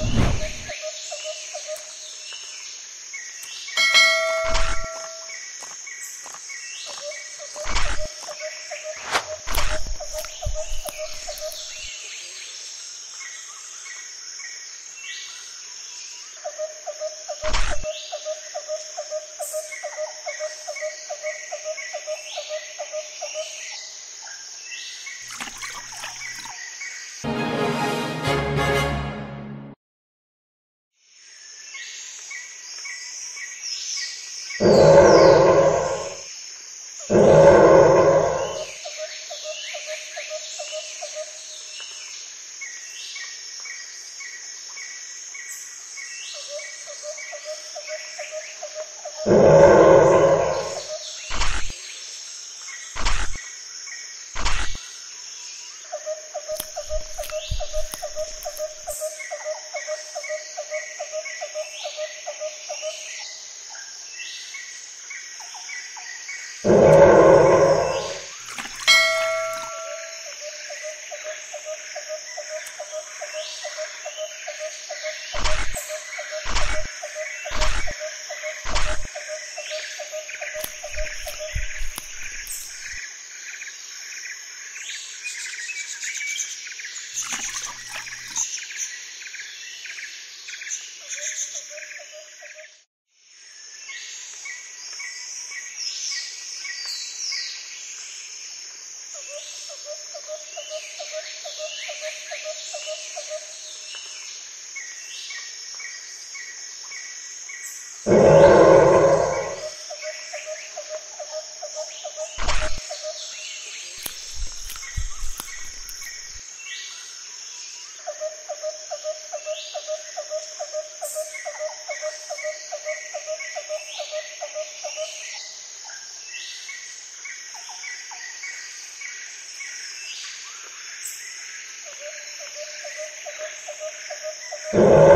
you Oh.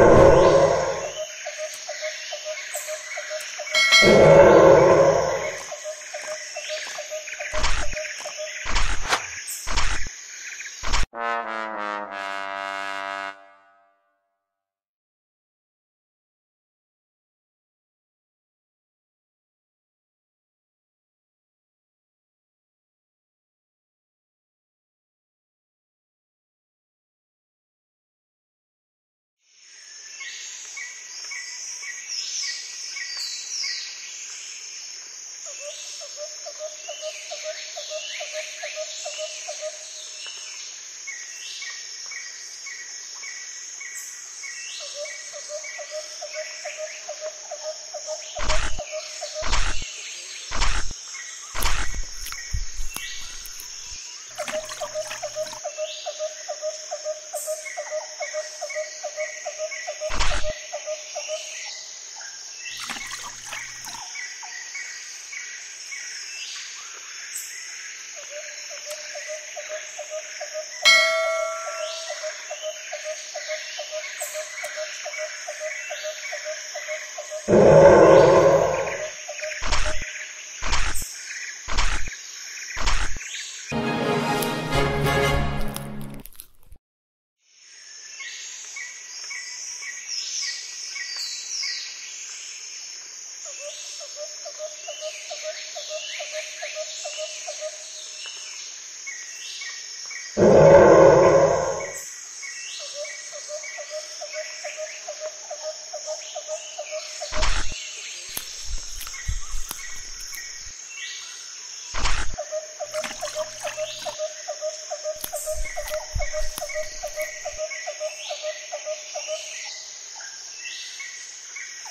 you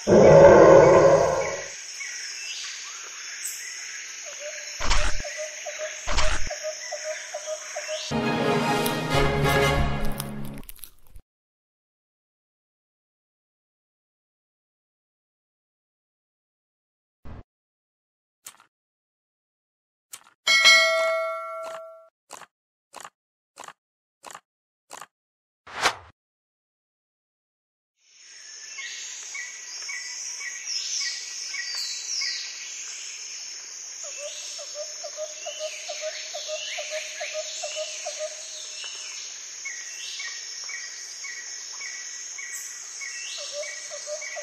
Yeah.